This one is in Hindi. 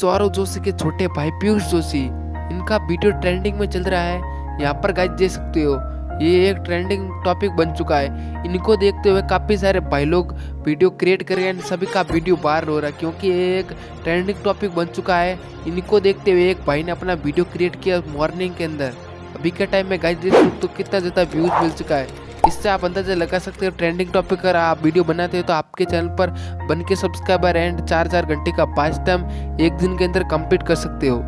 सौरव जोशी के छोटे भाई पीयूष जोशी, इनका वीडियो ट्रेंडिंग में चल रहा है। यहाँ पर गाइस देख सकते हो, ये एक ट्रेंडिंग टॉपिक बन चुका है। इनको देखते हुए काफ़ी सारे भाई लोग वीडियो क्रिएट कर रहे हैं, सभी का वीडियो वायरल हो रहा है, क्योंकि ये एक ट्रेंडिंग टॉपिक बन चुका है। इनको देखते हुए एक भाई ने अपना वीडियो क्रिएट किया मॉर्निंग के अंदर। अभी के टाइम में गाइस देख सकते तो कितना ज़्यादा व्यूज़ मिल चुका है। इससे आप अंदाज़ा लगा सकते हो ट्रेंडिंग टॉपिक अगर आप वीडियो बनाते हो तो आपके चैनल पर बन के सब्सक्राइबर एंड चार चार घंटे का पाँच टाइम एक दिन के अंदर कंप्लीट कर सकते हो।